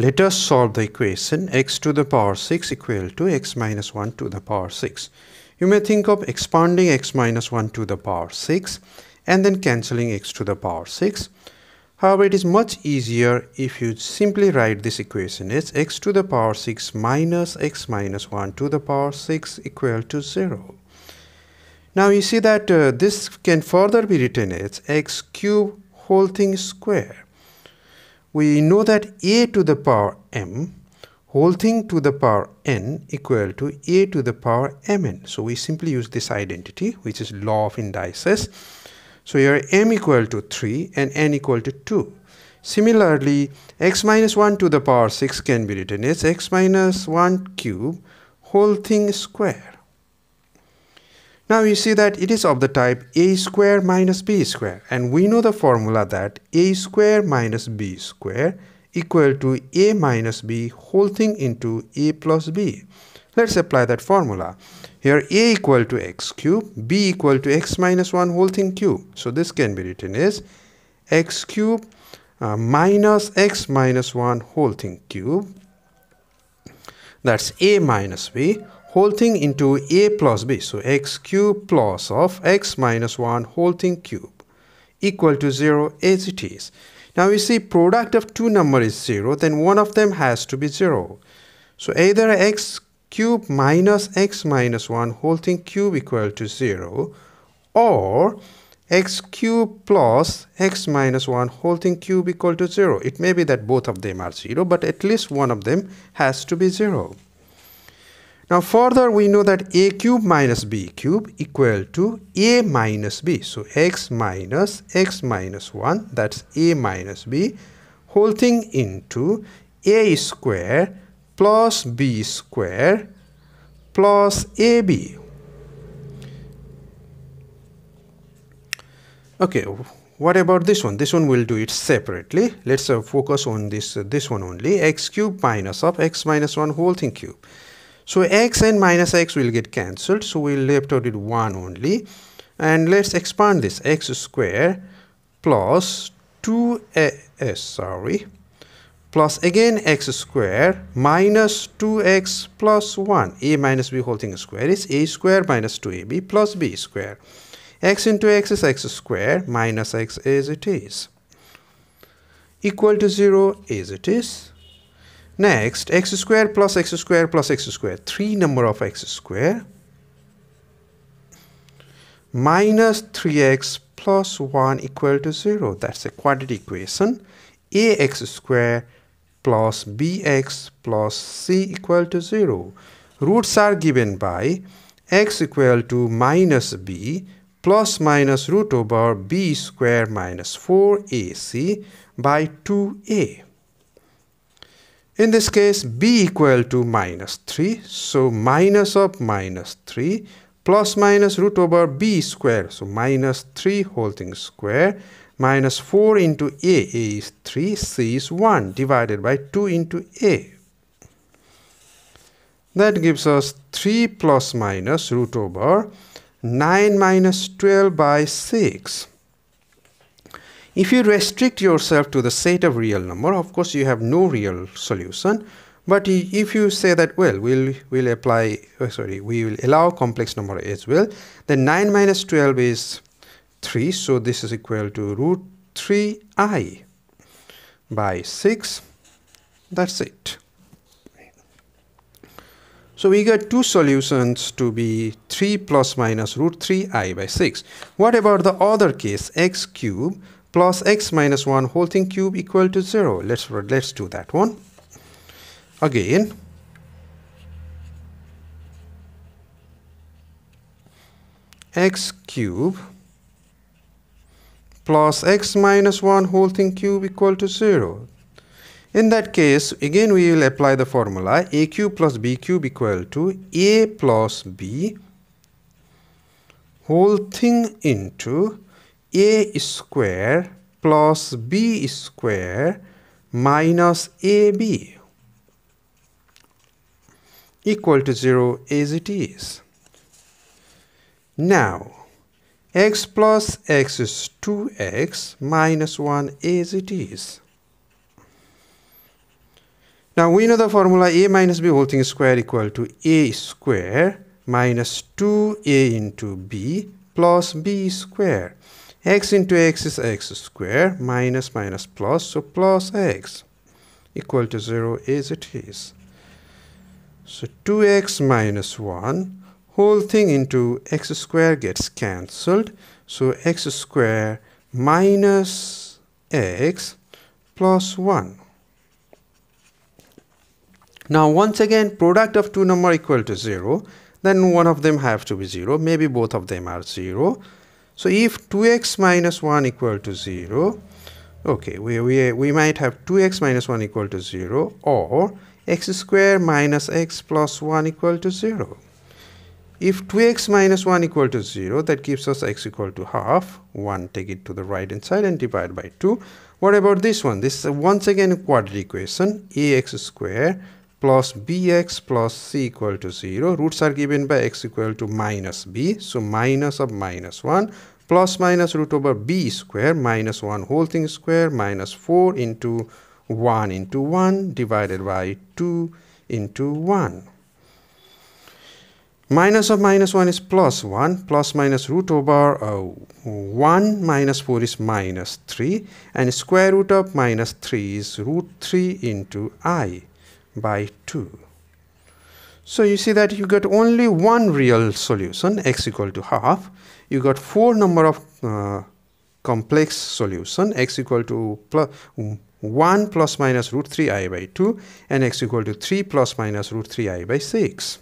Let us solve the equation x to the power 6 equal to x minus 1 to the power 6. You may think of expanding x minus 1 to the power 6 and then cancelling x to the power 6. However, it is much easier if you simply write this equation as x to the power 6 minus x minus 1 to the power 6 equal to 0. Now you see that uh, this can further be written as x cube whole thing square we know that a to the power m whole thing to the power n equal to a to the power mn. So we simply use this identity which is law of indices. So here m equal to 3 and n equal to 2. Similarly, x minus 1 to the power 6 can be written as x minus 1 cube whole thing square. Now you see that it is of the type a square minus b square and we know the formula that a square minus b square equal to a minus b whole thing into a plus b. Let's apply that formula. Here a equal to x cube, b equal to x minus 1 whole thing cube. So this can be written as x cube uh, minus x minus 1 whole thing cube. That's a minus b whole thing into a plus b. So x cube plus of x minus 1 whole thing cube equal to 0 as it is. Now we see product of two number is 0 then one of them has to be 0. So either x cube minus x minus 1 whole thing cube equal to 0 or x cube plus x minus 1 whole thing cube equal to 0. It may be that both of them are 0 but at least one of them has to be 0. Now further we know that a cube minus b cube equal to a minus b. So x minus x minus 1 that's a minus b whole thing into a square plus b square plus ab. Okay, what about this one? This one will do it separately. Let's uh, focus on this uh, this one only. x cube minus of x minus 1 whole thing cube. So x and minus x will get cancelled. So we'll left out with 1 only. And let's expand this x square plus 2s sorry plus again x square minus 2x plus 1 a minus b whole thing square is a square minus 2ab plus b square x into x is x square minus x as it is equal to 0 as it is Next, x square plus x square plus x square, 3 number of x square minus 3x plus 1 equal to 0. That's a quadratic equation. ax square plus bx plus c equal to 0. Roots are given by x equal to minus b plus minus root over b square minus 4ac by 2a. In this case, b equal to minus 3. So minus of minus 3 plus minus root over b square. So minus 3 whole thing square minus 4 into a. a is 3. c is 1 divided by 2 into a. That gives us 3 plus minus root over 9 minus 12 by 6. If you restrict yourself to the set of real number, of course you have no real solution. But if you say that, well, we'll, we'll apply, oh, sorry, we will allow complex number as well, then 9 minus 12 is 3. So this is equal to root 3i by 6. That's it. So we get two solutions to be 3 plus minus root 3i by 6. What about the other case, x cube plus x minus 1 whole thing cube equal to 0. Let's, let's do that one. Again, x cube plus x minus 1 whole thing cube equal to 0. In that case, again we will apply the formula a cube plus b cube equal to a plus b whole thing into a square plus b square minus ab equal to 0 as it is. Now, x plus x is 2x minus 1 as it is. Now we know the formula a minus b whole thing square equal to a square minus 2a into b plus b square. X into x is x square minus minus plus so plus x equal to 0 as it is. So 2x minus 1 whole thing into x square gets cancelled. So x square minus x plus 1. Now once again product of two number equal to 0 then one of them have to be 0 maybe both of them are 0 so if 2x minus 1 equal to 0 okay we, we, we might have 2x minus 1 equal to 0 or x square minus x plus 1 equal to 0 if 2x minus 1 equal to 0 that gives us x equal to half. 1 take it to the right hand side and divide by 2 what about this one? This is once again a quadratic equation ax square plus bx plus c equal to 0. Roots are given by x equal to minus b. So minus of minus 1 plus minus root over b square minus 1 whole thing square minus 4 into 1 into 1 divided by 2 into 1. Minus of minus 1 is plus 1 plus minus root over uh, 1 minus 4 is minus 3 and square root of minus 3 is root 3 into i by 2. So you see that you get only one real solution x equal to half. You got four number of uh, complex solution x equal to plus 1 plus minus root 3 i by 2 and x equal to 3 plus minus root 3 i by 6.